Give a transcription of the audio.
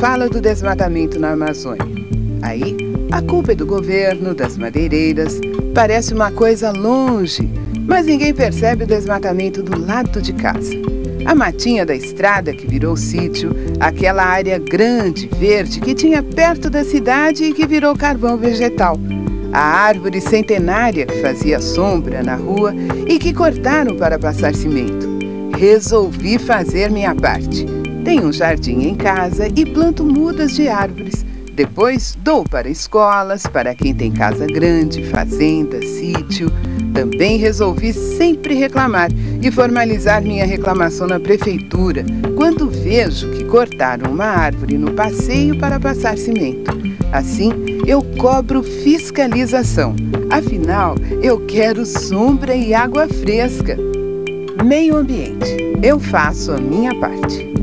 fala do desmatamento na Amazônia. Aí, a culpa é do governo, das madeireiras. Parece uma coisa longe, mas ninguém percebe o desmatamento do lado de casa. A matinha da estrada que virou sítio, aquela área grande, verde, que tinha perto da cidade e que virou carvão vegetal. A árvore centenária que fazia sombra na rua e que cortaram para passar cimento. Resolvi fazer minha parte. Tenho um jardim em casa e planto mudas de árvores. Depois dou para escolas, para quem tem casa grande, fazenda, sítio. Também resolvi sempre reclamar e formalizar minha reclamação na prefeitura quando vejo que cortaram uma árvore no passeio para passar cimento. Assim, eu cobro fiscalização. Afinal, eu quero sombra e água fresca. Meio ambiente. Eu faço a minha parte.